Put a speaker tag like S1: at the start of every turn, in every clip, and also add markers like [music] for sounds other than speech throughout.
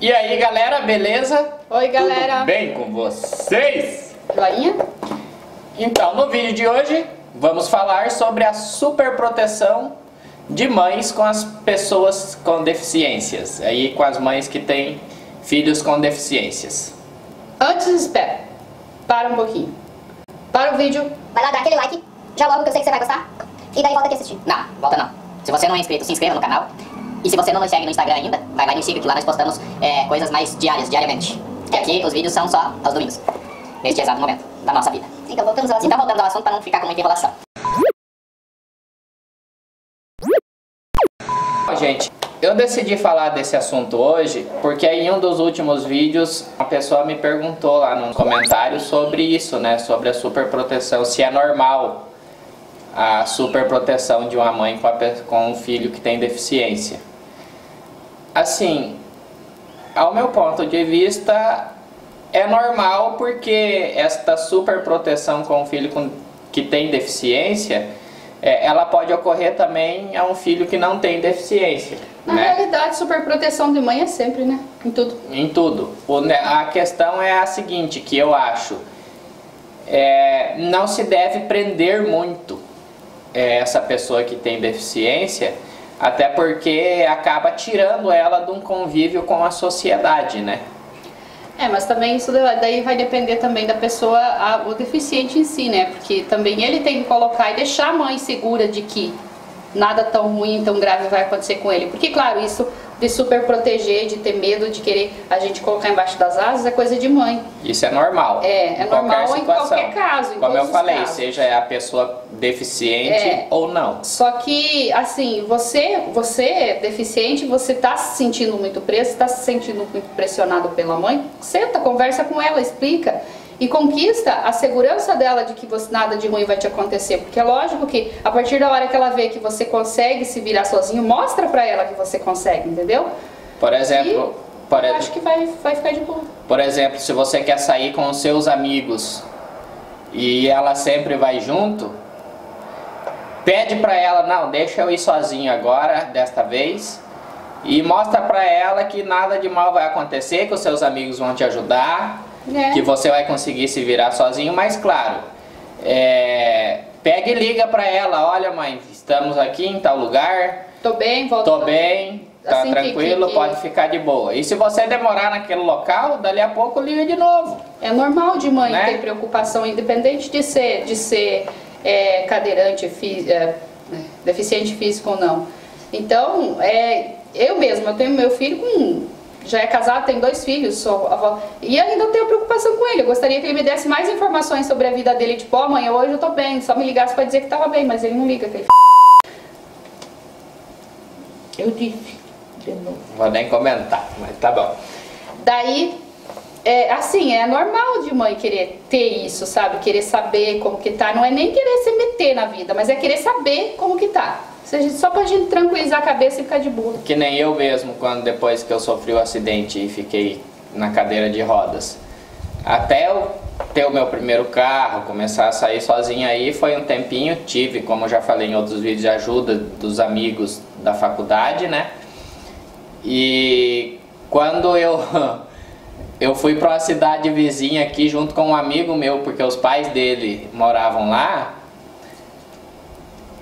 S1: E aí galera, beleza?
S2: Oi galera.
S1: Tudo bem com vocês?
S2: Joinha?
S1: Então, no vídeo de hoje vamos falar sobre a superproteção de mães com as pessoas com deficiências. Aí com as mães que têm filhos com deficiências.
S2: Antes, espera. Para um pouquinho. Para o vídeo.
S3: Vai lá dar aquele like, já logo que eu sei que você vai gostar. E daí volta aqui assistir.
S4: Não, volta não. Se você não é inscrito, se inscreva no canal. E se você não nos segue no Instagram ainda, vai lá e nos siga que lá nós postamos é, coisas mais diárias, diariamente. E aqui os vídeos são só aos domingos. Neste exato momento da nossa vida.
S3: Então voltamos ao assunto.
S4: Então voltando ao assunto para não ficar com muita enrolação.
S1: Bom, gente, eu decidi falar desse assunto hoje porque em um dos últimos vídeos uma pessoa me perguntou lá nos comentários sobre isso, né? Sobre a superproteção, se é normal a superproteção de uma mãe com, a, com um filho que tem deficiência. Assim, ao meu ponto de vista, é normal porque esta super proteção com o filho com, que tem deficiência, é, ela pode ocorrer também a um filho que não tem deficiência.
S2: Na
S1: né?
S2: realidade, super proteção de mãe é sempre, né? Em tudo.
S1: Em tudo. O, a questão é a seguinte, que eu acho, é, não se deve prender muito é, essa pessoa que tem deficiência, até porque acaba tirando ela de um convívio com a sociedade, né?
S2: É, mas também isso daí vai depender também da pessoa, a, o deficiente em si, né? Porque também ele tem que colocar e deixar a mãe segura de que nada tão ruim, tão grave vai acontecer com ele. Porque, claro, isso de super proteger, de ter medo, de querer a gente colocar embaixo das asas, é coisa de mãe.
S1: Isso é normal.
S2: É, é normal em qualquer caso.
S1: Como eu falei,
S2: casos.
S1: seja a pessoa deficiente é, ou não.
S2: Só que, assim, você, você é deficiente, você está se sentindo muito preso, está se sentindo muito pressionado pela mãe, senta, conversa com ela, explica e conquista a segurança dela de que você, nada de ruim vai te acontecer. Porque é lógico que a partir da hora que ela vê que você consegue se virar sozinho, mostra pra ela que você consegue, entendeu?
S1: Por exemplo,
S2: e
S1: por
S2: eu acho que vai, vai ficar de boa.
S1: Por exemplo, se você quer sair com os seus amigos e ela sempre vai junto, pede pra ela, não, deixa eu ir sozinho agora, desta vez. E mostra pra ela que nada de mal vai acontecer, que os seus amigos vão te ajudar, é. que você vai conseguir se virar sozinho, mas claro, é, pega e liga pra ela, olha mãe, estamos aqui em tal lugar.
S2: Tô bem, volto.
S1: Tô bem, tá assim, tranquilo, que, que... pode ficar de boa. E se você demorar naquele local, dali a pouco liga de novo.
S2: É normal de mãe né? ter preocupação, independente de ser, de ser é, cadeirante, fí é, deficiente físico ou não. Então, é, eu mesma, eu tenho meu filho com já é casado, tem dois filhos, sou avó. E ainda tenho preocupação com ele. Eu gostaria que ele me desse mais informações sobre a vida dele. Tipo, ó, oh, mãe, hoje eu tô bem. Só me ligasse pra dizer que tava bem, mas ele não liga. Aquele Eu disse. De novo.
S1: Vou nem comentar, mas tá bom.
S2: Daí, é, assim, é normal de mãe querer ter isso, sabe? Querer saber como que tá. Não é nem querer se meter na vida, mas é querer saber como que tá. Só pra gente tranquilizar a cabeça e ficar de boa.
S1: Que nem eu mesmo, quando depois que eu sofri o acidente e fiquei na cadeira de rodas. Até eu ter o meu primeiro carro, começar a sair sozinho aí, foi um tempinho. Tive, como já falei em outros vídeos, ajuda dos amigos da faculdade, né? E quando eu [laughs] eu fui para uma cidade vizinha aqui junto com um amigo meu, porque os pais dele moravam lá,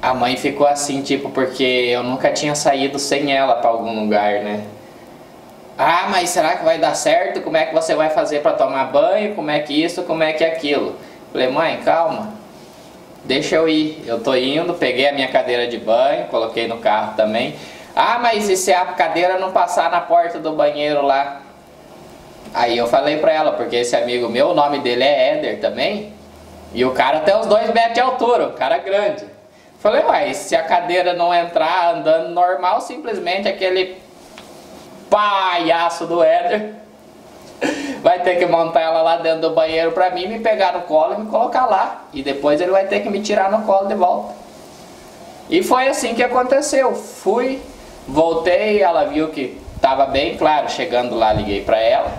S1: a mãe ficou assim, tipo, porque eu nunca tinha saído sem ela para algum lugar, né? Ah, mas será que vai dar certo? Como é que você vai fazer para tomar banho? Como é que isso? Como é que aquilo? Falei, mãe, calma. Deixa eu ir. Eu tô indo, peguei a minha cadeira de banho, coloquei no carro também. Ah, mas e se a cadeira não passar na porta do banheiro lá? Aí eu falei pra ela, porque esse amigo meu, o nome dele é Éder também. E o cara tem uns dois metros de altura, o cara grande. Falei, uai, se a cadeira não entrar andando normal, simplesmente aquele palhaço do Éder [laughs] vai ter que montar ela lá dentro do banheiro pra mim, me pegar no colo e me colocar lá. E depois ele vai ter que me tirar no colo de volta. E foi assim que aconteceu. Fui, voltei, ela viu que tava bem, claro, chegando lá liguei pra ela,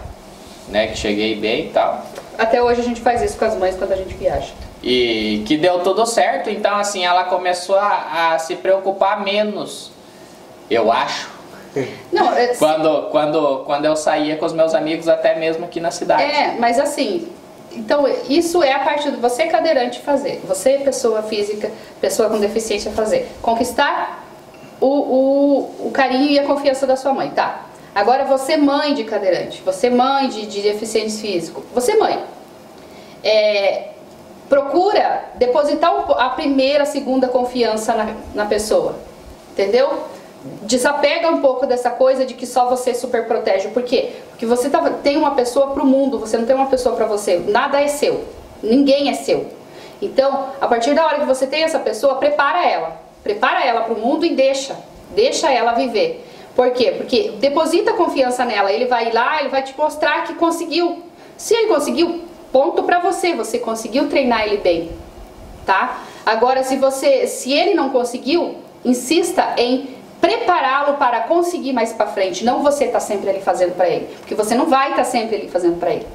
S1: né, que cheguei bem e tal.
S2: Até hoje a gente faz isso com as mães quando a gente viaja
S1: e que deu tudo certo. Então, assim, ela começou a, a se preocupar menos, eu acho, Não, é, [laughs] quando, quando, quando eu saía com os meus amigos, até mesmo aqui na cidade.
S2: É, mas assim, então isso é a parte do você cadeirante fazer, você pessoa física, pessoa com deficiência fazer. Conquistar o, o, o carinho e a confiança da sua mãe, tá? Agora você mãe de cadeirante, você mãe de, de deficiente físico, você mãe. É, procura depositar a primeira, segunda confiança na, na pessoa, entendeu? Desapega um pouco dessa coisa de que só você super protege. Por quê? Porque você tá, tem uma pessoa para o mundo, você não tem uma pessoa para você. Nada é seu. Ninguém é seu. Então, a partir da hora que você tem essa pessoa, prepara ela. Prepara ela para o mundo e deixa. Deixa ela viver. Por quê? Porque deposita confiança nela. Ele vai lá, ele vai te mostrar que conseguiu. Se ele conseguiu, ponto para você. Você conseguiu treinar ele bem. Tá? Agora, se você, se ele não conseguiu, insista em prepará-lo para conseguir mais para frente, não você tá sempre ali fazendo para ele, porque você não vai estar tá sempre ali fazendo para ele.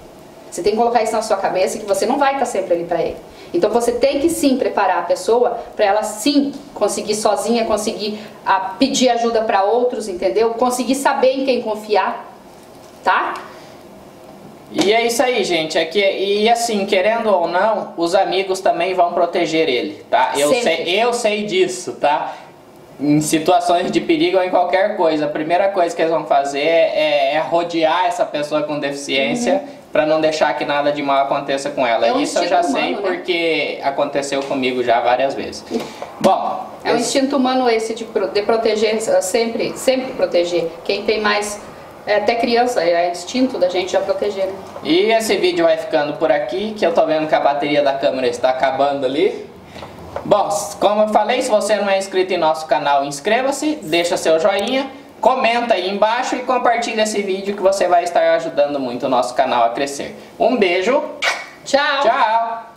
S2: Você tem que colocar isso na sua cabeça que você não vai estar sempre ali para ele. Então você tem que sim preparar a pessoa para ela sim conseguir sozinha, conseguir a, ah, pedir ajuda para outros, entendeu? Conseguir saber em quem confiar, tá?
S1: E é isso aí, gente. É que, e assim, querendo ou não, os amigos também vão proteger ele, tá? Eu sei, eu sei disso, tá? em situações de perigo ou em qualquer coisa, a primeira coisa que eles vão fazer é, é rodear essa pessoa com deficiência uhum. Para não deixar que nada de mal aconteça com ela. É um Isso eu já humano, sei né? porque aconteceu comigo já várias vezes. Bom,
S2: é um instinto humano esse de, de proteger, sempre, sempre proteger. Quem tem mais é, até criança, é instinto da gente já proteger. Né?
S1: E esse vídeo vai ficando por aqui, que eu tô vendo que a bateria da câmera está acabando ali. Bom, como eu falei, se você não é inscrito em nosso canal, inscreva-se, deixa seu joinha, comenta aí embaixo e compartilha esse vídeo que você vai estar ajudando muito o nosso canal a crescer. Um beijo,
S2: tchau!
S1: Tchau!